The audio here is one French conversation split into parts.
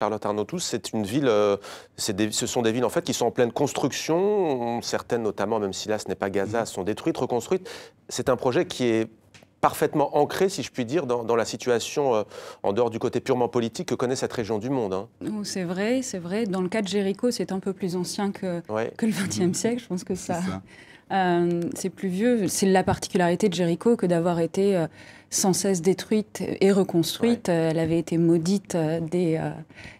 Charlotte Arnautou, c'est une ville, euh, des, ce sont des villes en fait qui sont en pleine construction. Certaines, notamment, même si là ce n'est pas Gaza, sont détruites, reconstruites. C'est un projet qui est parfaitement ancré, si je puis dire, dans, la situation euh, en dehors du côté purement politique que connaît cette région du monde. Hein. Oh, c'est vrai, c'est vrai. Dans le cas de Jéricho, c'est un peu plus ancien que, que le XXe siècle. Je pense que ça, euh, c'est plus vieux. C'est la particularité de Jéricho que d'avoir été euh, sans cesse détruite et reconstruite. Elle avait été maudite dès,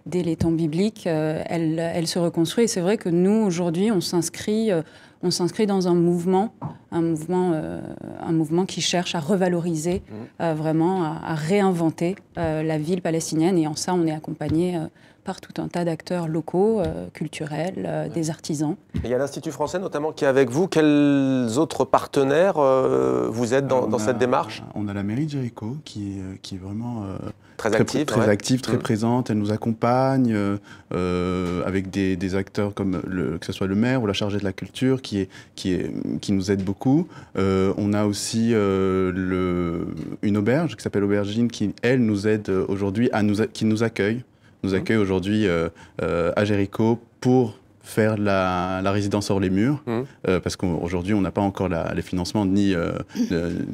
dès les temps bibliques. Elle, elle, se reconstruit. Et c'est vrai que nous, aujourd'hui, on s'inscrit on s'inscrit dans un mouvement, un mouvement, euh, un mouvement qui cherche à revaloriser, mmh. euh, vraiment à, réinventer euh, la ville palestinienne. Et en ça, on est accompagné par tout un tas d'acteurs locaux, culturels, des artisans. il y a l'Institut français notamment qui est avec vous. Quels autres partenaires vous êtes dans, cette démarche? On a la mairie Jericho qui est, qui est vraiment très, active, très, active, très mmh. présente. Elle nous accompagne avec des, acteurs comme le, que ce soit le maire ou la chargée de la culture qui, est, qui, est, qui nous aide beaucoup. Euh, on a aussi euh, le, une auberge qui s'appelle Aubergine qui, elle, nous aide aujourd'hui, à nous, qui nous accueille, nous accueille aujourd'hui euh, à Jéricho pour faire la, résidence hors les murs, mmh. parce qu'aujourd'hui, on n'a pas encore les financements ni, le,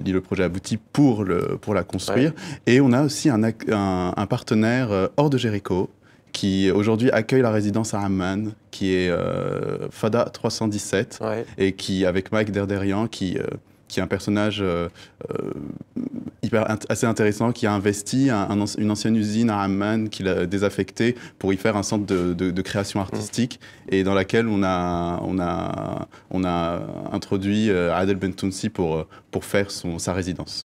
ni, le, projet abouti pour, le, pour la construire. Et on a aussi un, un, un partenaire hors de Jéricho, qui aujourd'hui accueille la résidence à Amman, qui est euh, Fada 317, et qui, avec Mike Derderian, qui, euh, qui est un personnage euh, hyper assez intéressant, qui a investi une ancienne usine à Amman, qu'il a désaffectée pour y faire un centre de, de, création artistique, et dans laquelle on a, on a, on a introduit Adel Bentounsi pour, pour faire son, sa résidence.